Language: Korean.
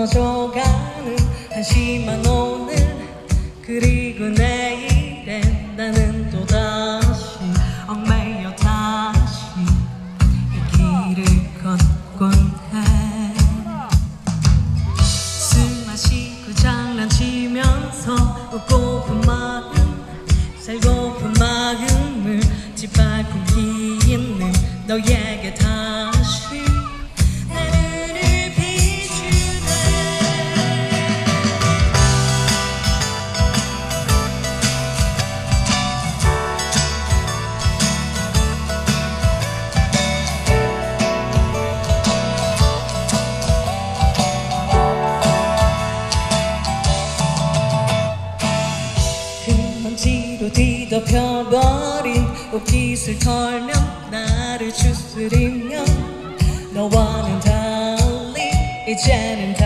터져가는 한심한 오늘 그리고 내일엔 나는 또다시 얽매여 다시 이 길을 걷곤 해. 술 마시고 장난치면서 웃고픈 마음 살고픈 마음을 짓밟고 있는 너에게 뒤덮여버린 옷깃을 털며 나를 추스리며 너와는 달리 이제는 다